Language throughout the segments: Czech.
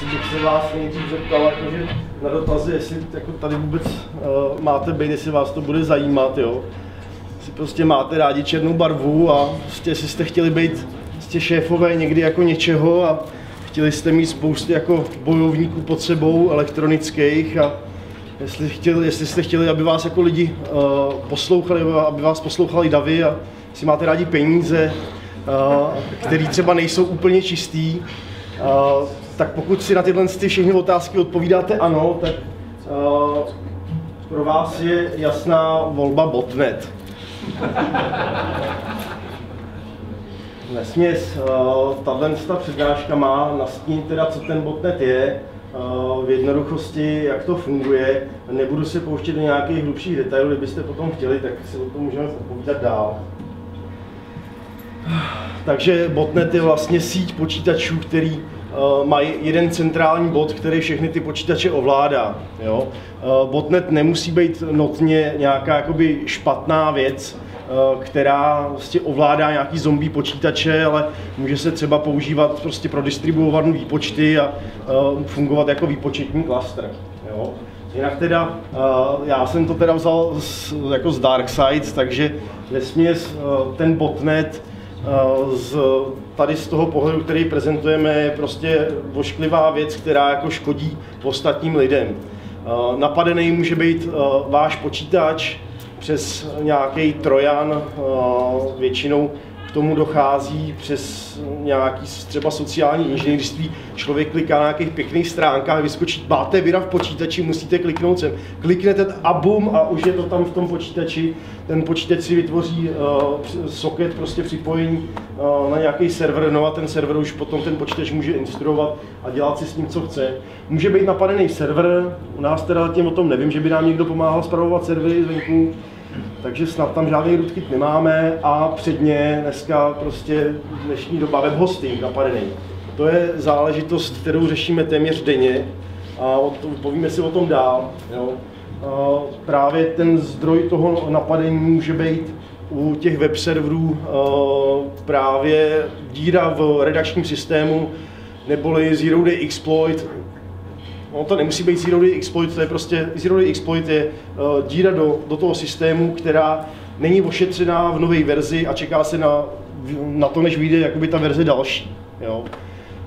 asi bych se vás nejdřív zeptal, jakože na dotazy, jestli jako tady vůbec uh, máte být, jestli vás to bude zajímat, jo. Jestli prostě máte rádi černou barvu a prostě jestli jste chtěli být prostě šéfové někdy jako něčeho a chtěli jste mít spousty jako bojovníků pod sebou elektronických a jestli, chtěli, jestli jste chtěli, aby vás jako lidi uh, poslouchali, aby vás poslouchali davy a jestli máte rádi peníze, uh, který třeba nejsou úplně čistý, uh, tak pokud si na tyhle ty všechny otázky odpovídáte ano, tak uh, pro vás je jasná volba botnet. Nesměs, uh, tahle přednáška má nastínit teda, co ten botnet je, uh, v jednoduchosti, jak to funguje. Nebudu se pouštět do nějakých hlubších detailů, kdybyste potom chtěli, tak si o tom můžeme povídat dál. Takže botnet je vlastně síť počítačů, který mají jeden centrální bod, který všechny ty počítače ovládá. Jo? Uh, botnet nemusí být notně nějaká jakoby špatná věc, uh, která prostě ovládá nějaký zombie počítače, ale může se třeba používat prostě pro distribuované výpočty a fungovat jako výpočetní klaster. Jo? Jinak teda, já jsem to teda vzal z, jako z Dark Sides, takže vesměs ten botnet Eh, z, tady z toho pohledu, který prezentujeme, je prostě vošklivá věc, která jako škodí ostatním lidem. Eh, napadený může být eh, váš počítač přes nějaký trojan, většinou tomu dochází přes nějaký třeba sociální inženýrství. Člověk kliká na nějakých pěkných stránkách, vyskočí, máte vira v počítači, musíte kliknout sem. Kliknete a bum a už je to tam v tom počítači. Ten počítač si vytvoří uh, soket, prostě připojení uh, na nějaký server, no a ten server už potom ten počítač může instruovat a dělat si s ním, co chce. Může být napadený server, u nás teda tím o tom nevím, že by nám někdo pomáhal spravovat servery zvenku, takže snad tam žádný rootkit nemáme a předně dneska prostě dnešní doba web hosting napadený. To je záležitost, kterou řešíme téměř denně a povíme si o tom dál. Jo. A právě ten zdroj toho napadení může být u těch web serverů právě díra v redakčním systému, neboli Zero Day Exploit, No to nemusí být zero day exploit, to je prostě, zero day exploit je uh, díra do, do toho systému, která není ošetřená v nové verzi a čeká se na, na to, než vyjde jakoby ta verze další. Jo.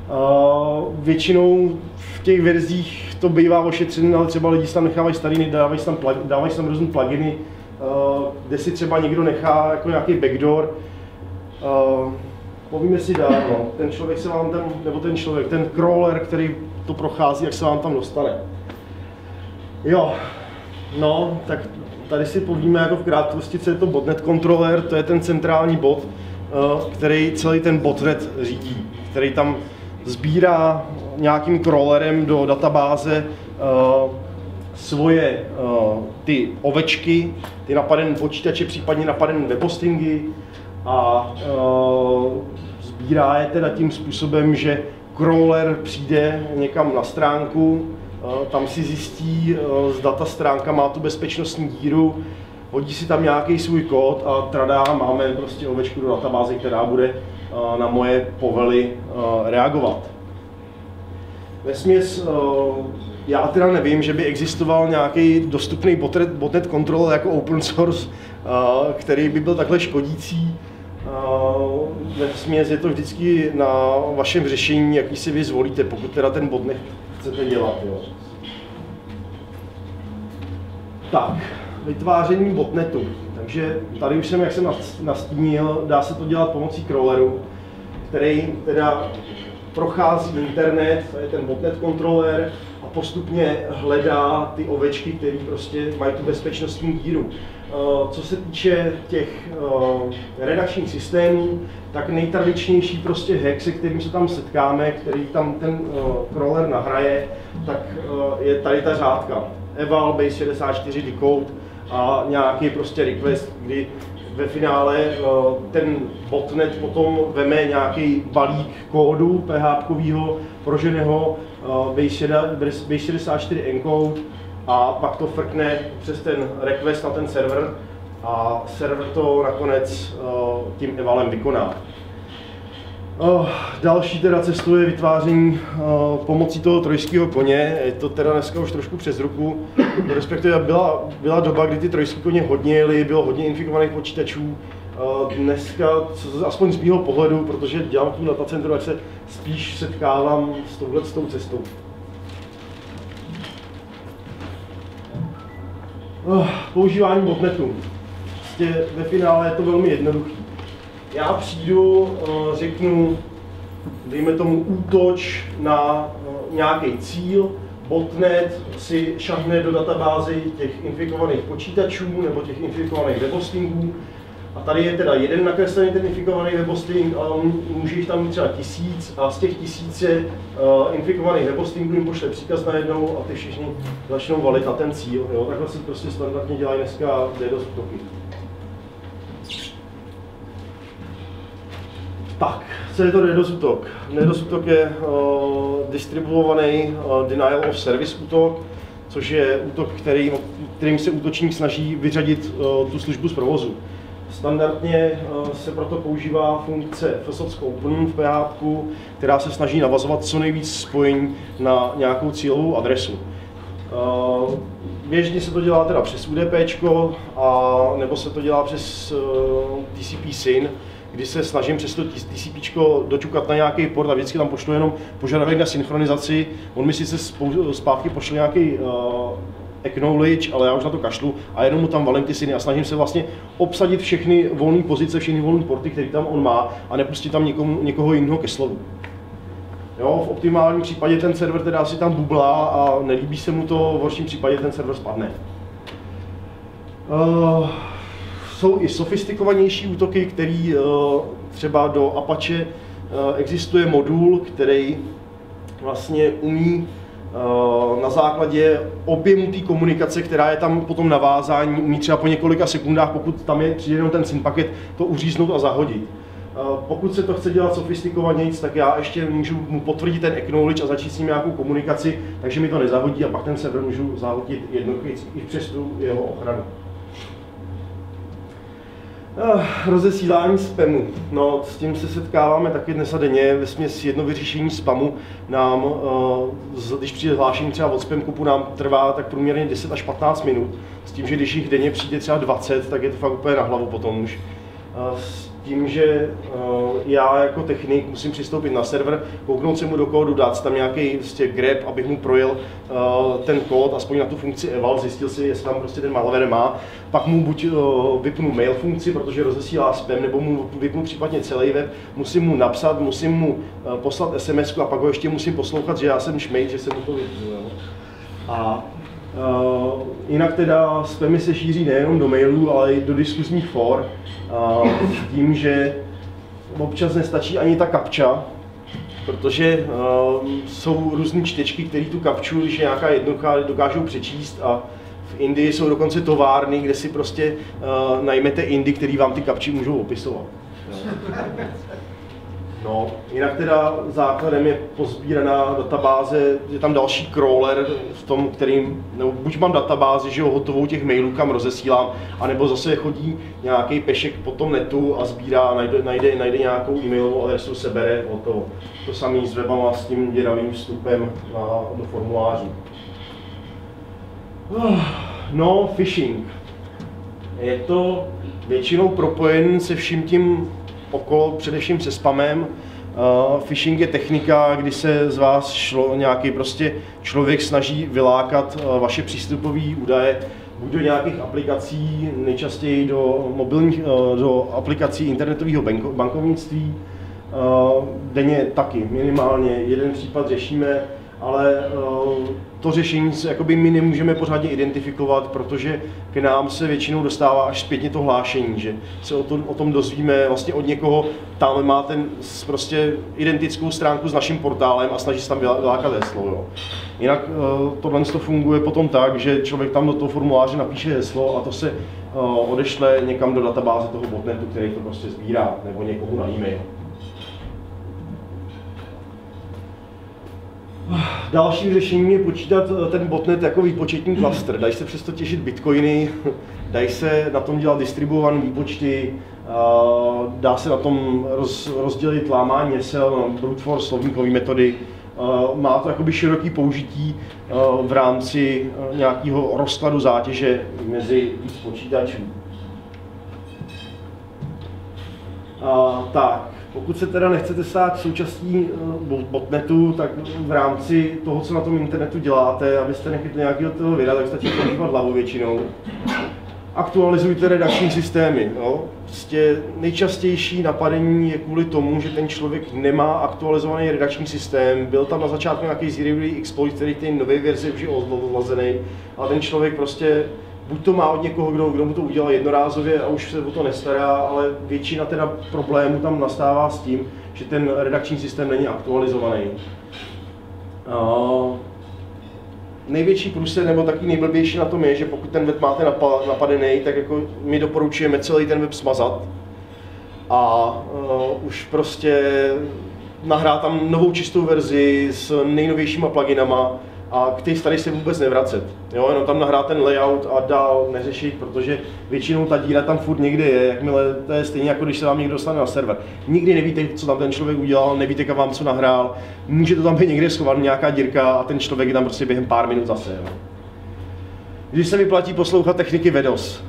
Uh, většinou v těch verzích to bývá ošetřené, ale třeba lidi tam nechávají starý, dávají tam, dávají tam různé pluginy, uh, kde si třeba někdo nechá jako nějaký backdoor. Uh, povíme si dál, no. ten člověk se vám tam, nebo ten člověk, ten crawler, který to prochází, jak se vám tam dostane. Jo, no, tak tady si povíme jako v krátkosti, co je to botnet controller, to je ten centrální bod, eh, který celý ten botnet řídí, který tam sbírá nějakým crawlerem do databáze eh, svoje eh, ty ovečky, ty napadené počítače, případně napadené webhostingy a sbírá je teda tím způsobem, že crawler přijde někam na stránku, eh, tam si zjistí, eh, zda ta stránka má tu bezpečnostní díru, hodí si tam nějaký svůj kód a tradá, máme prostě ovečku do databáze, která bude eh, na moje povely reagovat. Vesměs, já teda nevím, že by existoval nějaký dostupný botnet, control jako open source, který by byl takhle škodící ve směs je to vždycky na vašem řešení, jaký si vy zvolíte, pokud teda ten bod nechcete dělat. Jo. Tak, vytváření botnetu. Takže tady už jsem, jak jsem nastínil, dá se to dělat pomocí crawleru, který teda prochází internet, to je ten botnet controller, a postupně hledá ty ovečky, které prostě mají tu bezpečnostní díru. Eh, co se týče těch eh, redakčních systémů, tak nejtradičnější prostě hack, se kterým se tam setkáme, který tam ten eh, crawler nahraje, tak je tady ta řádka. Eval, base 64 decode a nějaký prostě request, kdy ve finále ten botnet potom veme nějaký balík kódu PHP-kovýho, prožene ho base 64 encode a pak to frkne přes ten request na ten server a server to nakonec uh, tím evalem vykoná. Oh, další teda cestou je vytváření uh, pomocí toho trojského koně. Je to teda dneska už trošku přes ruku. Respektive byla, byla doba, kdy ty trojské koně hodně jeli, bylo hodně infikovaných počítačů. Dneska, aspoň z mého pohledu, protože dělám tu datacentru, tak se spíš setkávám s touhle cestou. Používání botnetu. Prostě ve finále je to velmi jednoduché já přijdu, eh, řeknu, dejme tomu útoč na eh, nějaký cíl, botnet si šahne do databázy těch infikovaných počítačů nebo těch infikovaných webhostingů. A tady je teda jeden nakreslený ten infikovaný webhosting, ale může jich tam třeba tisíc a z těch tisíce uh, infikovaných webhostingů jim pošle příkaz najednou a ty všichni začnou valit na ten cíl. Jo? Takhle se prostě standardně dělají dneska DDoS útoky. Tak, co je to DDoS útok? DDoS útok je uh, distribuovaný uh, denial of service útok, což je útok, který, kterým se útočník snaží vyřadit uh, tu službu z provozu. Standardně uh, se proto používá funkce FSOC Open v PHP, která se snaží navazovat co nejvíc spojení na nějakou cílovou adresu. Uh, běžně se to dělá teda přes UDP, a nebo se to dělá přes uh, TCP SYN, kdy se snažím přes to TCP dočukat na nějaký port a vždycky tam pošlu jenom požadavek na synchronizaci. On mi sice zpátky pošle nějaký acknowledge, ale já už na to kašlu a jenom mu tam valím ty syny a snažím se vlastně obsadit všechny volné pozice, všechny volné porty, které tam on má a nepustit tam někomu, někoho jiného ke slovu. Jo, v optimálním případě ten server teda si tam bublá a nelíbí se mu to, v horším případě ten server spadne. Uh, jsou i sofistikovanější útoky, který eh, třeba do Apache eh, existuje modul, který vlastně umí na základě objemu té komunikace, která je tam potom navázání, umí třeba po několika sekundách, pokud tam je přijde jenom ten SYN paket, to uříznout a zahodit. Pokud se to chce dělat sofistikovaněji, tak já ještě můžu mu potvrdit ten acknowledge a začít s ním nějakou komunikaci, takže mi to nezahodí a pak ten server můžu zahodit jednoduše i přes tu jeho ochranu. Uh, rozesílání spamu. No, s tím se setkáváme taky dnes a denně. Ve směs jedno vyřešení spamu nám, uh, když přijde hlášení třeba od spam kupu, nám trvá tak průměrně 10 až 15 minut. S tím, že když jich denně přijde třeba 20, tak je to fakt úplně na hlavu potom už. Uh, tím, že uh, já jako technik musím přistoupit na server, kouknout se mu do kódu, dát tam nějaký prostě grep, abych mu projel uh, ten kód, aspoň na tu funkci eval, zjistil si, jestli tam prostě ten malware má, pak mu buď uh, vypnu mail funkci, protože rozesílá spam, nebo mu vypnu případně celý web, musím mu napsat, musím mu uh, poslat SMS a pak ho ještě musím poslouchat, že já jsem šmejt, že jsem mu to vypnul. A jinak teda spamy se šíří nejenom do mailů, ale i do diskusních for. Uh, tím, že občas nestačí ani ta kapča, protože uh, jsou různé čtečky, které tu kapču, když je nějaká jednoduchá, dokážou přečíst a v Indii jsou dokonce továrny, kde si prostě najmete Indy, který vám ty kapči můžou opisovat. No, jinak teda základem je pozbíraná databáze, je tam další crawler v tom, kterým, nebo buď mám databázi, že ho hotovou těch mailů, kam rozesílám, anebo zase chodí nějaký pešek po tom netu a sbírá, najde, najde, najde nějakou e-mailovou adresu, sebere o to. To samý s webama s tím děravým vstupem na, do formulářů. No, phishing. Je to většinou propojen se vším tím okolo, především se spamem. Uh, phishing je technika, kdy se z vás šlo, nějaký prostě člověk snaží vylákat uh, vaše přístupové údaje buď do nějakých aplikací, nejčastěji do mobilních, uh, do aplikací internetového bankovnictví. Uh, denně taky minimálně jeden případ řešíme, ale uh, to řešení jakoby my nemůžeme pořádně identifikovat, protože k nám se většinou dostává až zpětně to hlášení, že se o tom, o tom dozvíme vlastně od někoho, tam má ten prostě identickou stránku s naším portálem a snaží se tam vylákat heslo. Jo. Jinak uh, tohle to funguje potom tak, že člověk tam do toho formuláře napíše heslo a to se uh, odešle někam do databáze toho botnetu, který to prostě sbírá, nebo někomu na e-mail. Dalším řešením je počítat eh, ten botnet jako výpočetní cluster. Dají se přesto těžit bitcoiny, dají se na tom dělat distribuované výpočty, dá se na tom roz, rozdělit lámání esel, brute force, slovníkové metody. Má to jakoby široký použití v rámci nějakého rozkladu zátěže mezi počítačů. A, tak, pokud se teda nechcete stát součástí uh, botnetu, tak v rámci toho, co na tom internetu děláte, abyste nechytli nějakého toho videa, tak stačí používat hlavu většinou. Aktualizujte redakční systémy. Jo? Prostě nejčastější napadení je kvůli tomu, že ten člověk nemá aktualizovaný redakční systém. Byl tam na začátku nějaký zero exploit, který té nové verzi už je odlazený, a ten člověk prostě buď to má od někoho, kdo, kdo mu to udělal jednorázově a už se o to nestará, ale většina teda problémů tam nastává s tím, že ten redakční systém není aktualizovaný. Uh, největší průsled nebo taky nejblbější na tom je, že pokud ten web máte napadený, tak jako my doporučujeme celý ten web smazat a uh, už prostě nahrát tam novou čistou verzi s nejnovějšíma pluginama, a k té staré se vůbec nevracet. Jo, jenom tam nahrát ten layout a dál neřešit, protože většinou ta díra tam furt někde je, jakmile to je stejně jako když se vám někdo dostane na server. Nikdy nevíte, co tam ten člověk udělal, nevíte, kam vám co nahrál, může to tam být někde schovat, nějaká dírka a ten člověk je tam prostě během pár minut zase. Jo. Když se vyplatí poslouchat techniky VEDOS,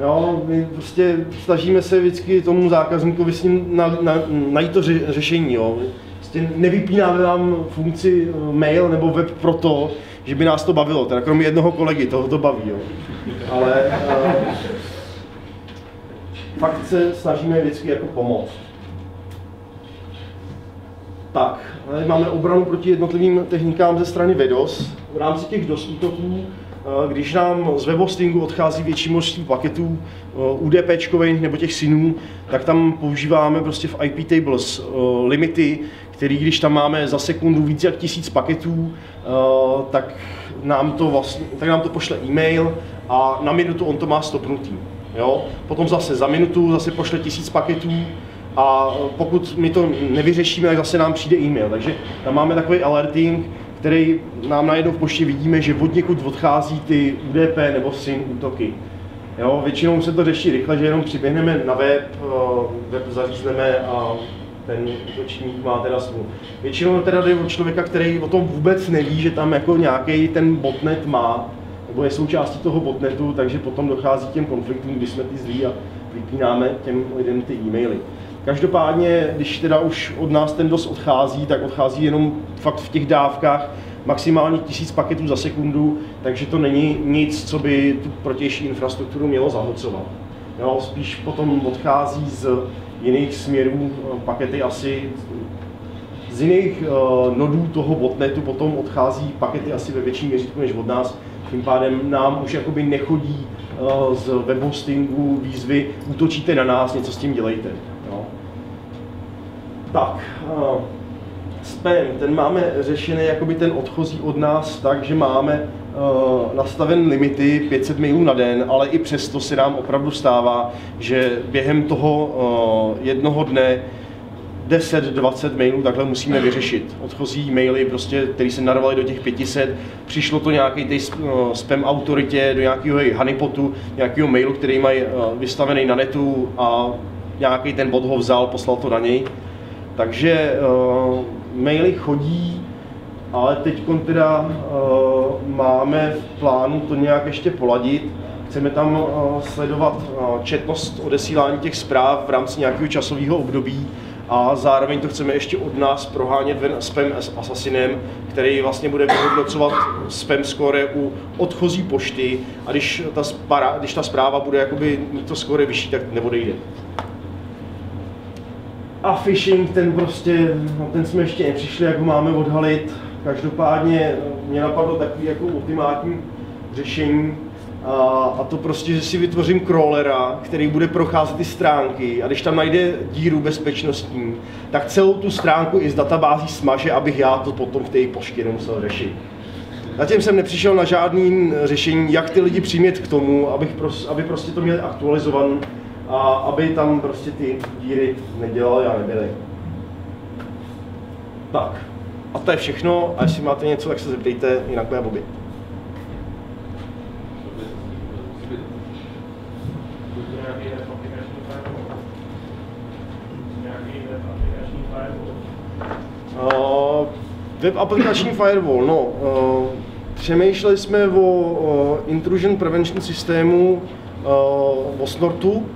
Jo, my prostě snažíme se vždycky tomu zákazníkovi s ním na, na, najít to ře, řešení. Jo prostě nevypínáme vám funkci eh, mail nebo web proto, že by nás to bavilo, teda kromě jednoho kolegy, toho to baví, jo. Ale uh, fakt se snažíme vždycky jako pomoct. Tak, máme obranu proti jednotlivým technikám ze strany VEDOS. V rámci těch DOS Eh, když nám z webhostingu odchází větší množství paketů UDP nebo těch synů, tak tam používáme prostě v IP tables limity, který když tam máme za sekundu více jak tisíc paketů, tak nám to vlastně, tak nám to pošle e-mail a na minutu on to má stopnutý. Jo? Potom zase za minutu zase pošle tisíc paketů a pokud my to nevyřešíme, tak zase nám přijde e-mail. Takže tam máme takový alerting, který nám najednou v poště vidíme, že od někud odchází ty UDP nebo SYN útoky. Jo, většinou se to řeší rychle, že jenom přiběhneme na web, eh, web zařízneme a ten útočník má teda svůj. Většinou teda jde o člověka, který o tom vůbec neví, že tam jako nějaký ten botnet má, nebo je součástí toho botnetu, takže potom dochází k těm konfliktům, kdy jsme ty zlí a vypínáme těm lidem ty e-maily. Každopádně, když teda už od nás ten DOS odchází, tak odchází jenom fakt v těch dávkách maximálně tisíc paketů za sekundu, takže to není nic, co by tu protější infrastrukturu mělo zahlcovat. Jo, spíš potom odchází z jiných směrů eh, pakety asi z jiných uh, nodů toho botnetu potom odchází pakety asi ve větším měřítku než od nás. Tím pádem nám už jakoby nechodí uh, z webhostingu výzvy, útočíte na nás, něco s tím dělejte. Tak, uh, spam, ten máme řešený jakoby ten odchozí od nás tak, že máme nastaven limity 500 mailů na den, ale i přesto se nám opravdu stává, že během toho uh, jednoho dne 10-20 mailů takhle musíme vyřešit. Odchozí maily, prostě, které se narvaly do těch 500, přišlo to nějaký tej spam autoritě, do nějakého honeypotu, nějakého mailu, který mají vystavený na netu a nějaký ten bot ho vzal, poslal to na něj. Takže uh, maily chodí, ale teď teda uh, máme v plánu to nějak ještě poladit. Chceme tam uh, sledovat uh, četnost odesílání těch zpráv v rámci nějakého časového období a zároveň to chceme ještě od nás prohánět ven spam assassinem, který vlastně bude vyhodnocovat spam score u odchozí pošty a když ta, spara, když ta zpráva bude jakoby mít to score vyšší, tak neodejde. A phishing, ten prostě, no ten jsme ještě nepřišli, jak ho máme odhalit. Každopádně mě napadlo takový jako ultimátní řešení, a, a to prostě, že si vytvořím crawlera, který bude procházet ty stránky a když tam najde díru bezpečnostní, tak celou tu stránku i z databází smaže, abych já to potom v té poště nemusel řešit. Zatím jsem nepřišel na žádný řešení, jak ty lidi přimět k tomu, abych pros, aby prostě to měli aktualizované a aby tam prostě ty díry nedělaly a nebyly. Tak, A to je všechno a jestli máte něco, tak se zeptejte, jinak bude Bobby. Uh, web aplikační firewall, no, uh, přemýšleli jsme o uh, intrusion prevention systému uh, o Snortu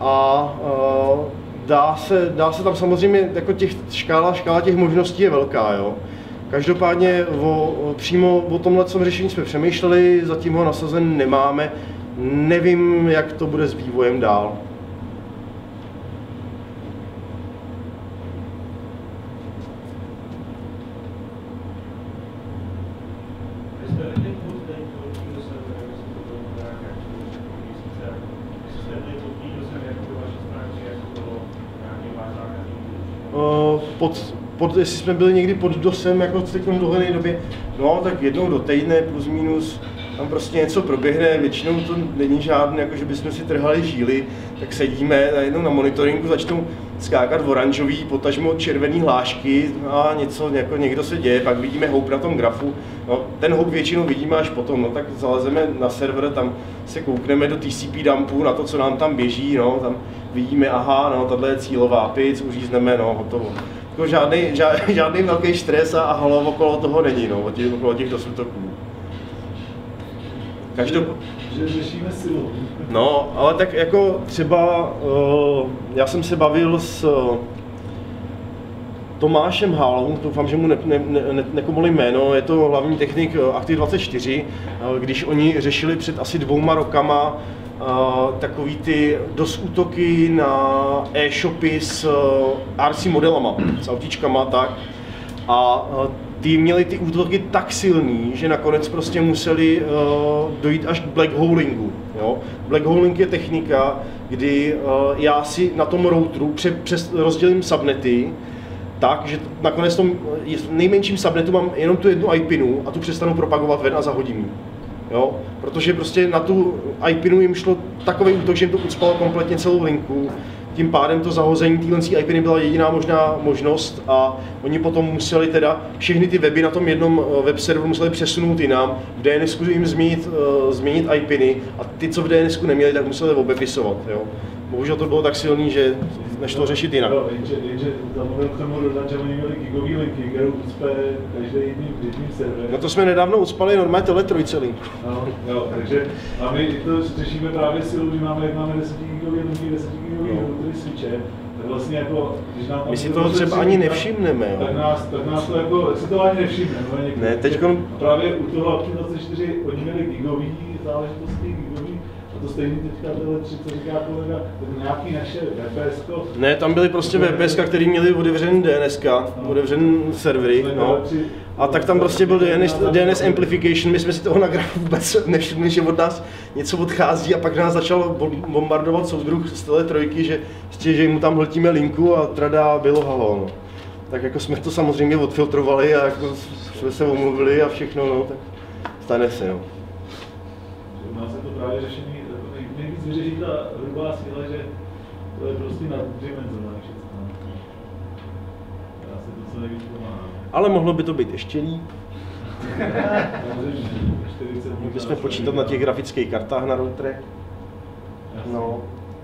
a uh, dá, se, dá se tam samozřejmě, jako těch škála, škála těch možností je velká, jo. Každopádně o, přímo o tomhle řešení jsme přemýšleli, zatím ho nasazen nemáme, nevím, jak to bude s vývojem dál. Pod, jestli jsme byli někdy pod dosem, jako v v dohledné době, no tak jednou do týdne plus minus tam prostě něco proběhne, většinou to není žádné, jako že bychom si trhali žíly, tak sedíme najednou na monitoringu, začnou skákat oranžový, potažmo červený hlášky a něco, jako někdo se děje, pak vidíme houp na tom grafu. No, ten houp většinou vidíme až potom, no, tak zalezeme na server, tam se koukneme do TCP dumpu na to, co nám tam běží, no, tam vidíme, aha, no, tohle je cílová pic, uřízneme, no, hotovo jako žádný, žádný, žádný velký stres a halo okolo toho není, no, okolo těch dosutoků. Každop... Že řešíme silu. No, ale tak jako třeba, uh, já jsem se bavil s uh, Tomášem Hálou, doufám, že mu ne, ne, ne, nekomolím jméno, je to hlavní technik eh, Active 24, když oni řešili před asi dvouma rokama takový ty dost útoky na e-shopy s uh, RC modelama, s autíčkama tak. A uh, ty měli ty útoky tak silný, že nakonec prostě museli uh, dojít až k black holingu. Jo? Black holing je technika, kdy uh, já si na tom routeru pře- přes, rozdělím subnety, tak, že nakonec v tom nejmenším subnetu mám jenom tu jednu IPinu a tu přestanu propagovat ven a zahodím ji. Jo? Protože prostě na tu IPinu jim šlo takový útok, že jim to ucpalo kompletně celou linku. Tím pádem to zahození téhle IPiny byla jediná možná možnost a oni potom museli teda všechny ty weby na tom jednom eh, web serveru museli přesunout jinam, v DNS jim změnit, uh, změnit IPiny a ty, co v DNS neměli, tak museli obepisovat. Jo? Bohužel to bylo tak silný, že nešlo řešit jinak. Jo, jenže, jenže můžeme k tomu dodat, že oni měli gigový linky, kterou ucpe každý jedním, jedním serverem. No to jsme nedávno ucpali normálně tele trojce link. No, jo, takže a my to řešíme právě silou, že máme, jak máme 10 gigový linky, 10 gigový no. routery switche, tak vlastně jako, když nám My si toho třeba ani nevšimneme, jo. Tak nás, tak nás to jako, si to ani nevšimneme. Ne, teďkon... Právě u toho Apki 24 oni měli gigový záležitosti, gigový to stejný teďka tři, co říká kolega, nějaký naše VPS. Ne, tam byly prostě VPS, který měli otevřený DNS, no. otevřený servery, no. A tak tam prostě byl DNS, DNS amplification, my jsme si toho na grafu vůbec nevšimli, že od nás něco odchází a pak nás začal bombardovat soudruh z té trojky, že, prostě, že mu tam hltíme linku a trada bylo halo. No. Tak jako jsme to samozřejmě odfiltrovali a jako jsme se omluvili a všechno, no, tak stane se, no. U nás je to právě řešení nejvíc vyřeší ta hrubá síla, že to je prostě naddimenzované všechno. Já se to pomáhá. Ale mohlo by to být ještě líp. Mohli bychom počítat na těch grafických kartách na routerech. No,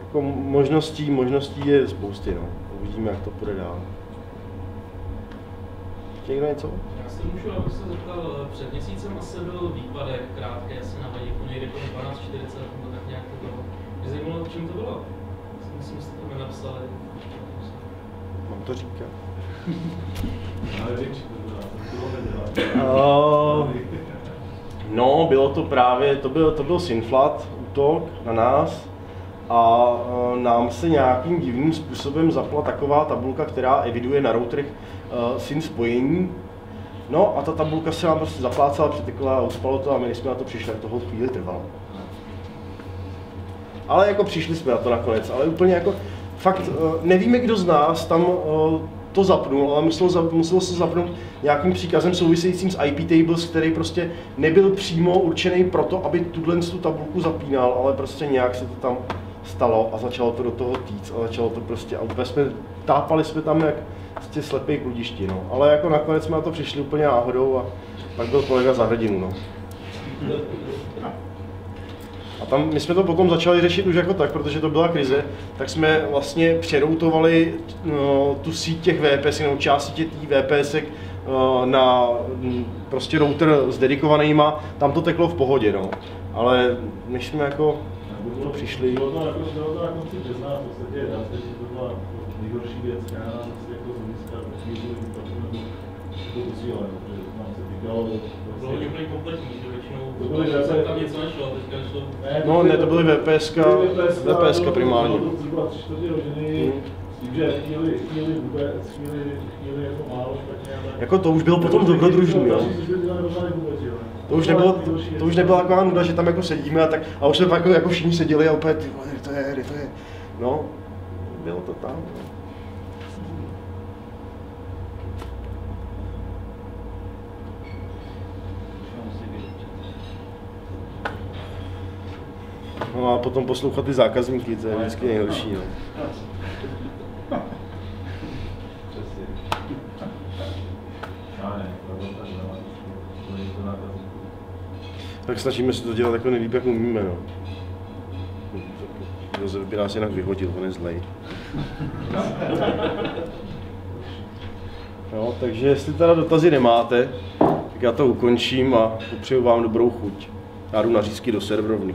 jako možností, možností je spousty, no. Uvidíme, jak to půjde dál. Ještě někdo něco? Já se můžu, abych se zeptal, před měsícem asi byl výpadek krátký, asi na vadíku, někdy kolem 12.40, nebo tak nějak to bylo. Mě zajímalo, čím to bylo. Myslím, že jste to nenapsali. Mám to říkat. Bylo No, bylo to právě, to byl, to byl Sinflat, útok na nás a e, nám se nějakým divným způsobem zapla taková tabulka, která eviduje na routerech uh, SYN spojení. No a ta tabulka se nám prostě zaplácala, přetekla a uspalo to a my jsme na to přišli, jak toho chvíli trvalo. Ale jako přišli jsme na to nakonec, ale úplně jako fakt uh, nevíme, kdo z nás tam uh, to zapnul, ale muselo, muselo se zapnout nějakým příkazem souvisejícím s IP tables, který prostě nebyl přímo určený pro to, aby tuhle tu tabulku zapínal, ale prostě nějak se to tam stalo a začalo to do toho týc a začalo to prostě a úplně jsme, tápali jsme tam jak prostě slepý kludišti, no. Ale jako nakonec jsme na to přišli úplně náhodou a pak byl kolega za hrdinu, no. A tam my jsme to potom začali řešit už jako tak, protože to byla krize, tak jsme vlastně přeroutovali no, tu síť těch VPS, nebo část sítě té VPS no, na mm, prostě router s dedikovanýma, tam to teklo v pohodě, no. Ale než jsme jako to přišli... Bylo to, jako, bylo to na konci března, v podstatě dá se že to byla nejhorší věc, která nás jako z hlediska vypadla, jako posílala, protože nám se týkalo... Bylo hodně úplně kompletní, že většinou To byly se VPS. tam něco nešlo, a teďka šlo. No ne, to byly VPS, VPS primárně. To byla tři čtvrtě hodiny, Hmm. s tím, že chvíli, chvíli vůbec, chvíli, chvíli jako málo špatně. ale- Jako to už bylo potom dobrodružný, jo. To už, nebylo, to už nebyla taková nuda, že tam jako sedíme a tak, a už jsme pak jako, jako všichni seděli a úplně, ty vole, to je, to je. No, bylo to tam. no. No a potom poslouchat ty zákazníky, to je vždycky nejhorší. No. Přesně. A ne, to bylo tak dramatické. To není to zákazníků. Tak snažíme se to dělat jako nejlíp, jak umíme. No. Josef by nás jinak vyhodil, on je zlej. No, takže jestli teda dotazy nemáte, tak já to ukončím a popřeju vám dobrou chuť. Já jdu na řízky do serverovny.